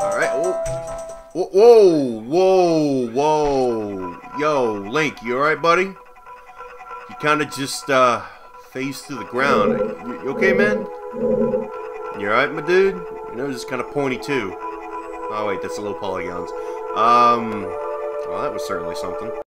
Alright. Whoa, whoa, whoa. Yo, Link, you alright, buddy? You kind of just, uh, phased to the ground. You, you okay, man? You alright, my dude? Your nose is kind of pointy, too. Oh, wait, that's a little polygons. Um, well, that was certainly something.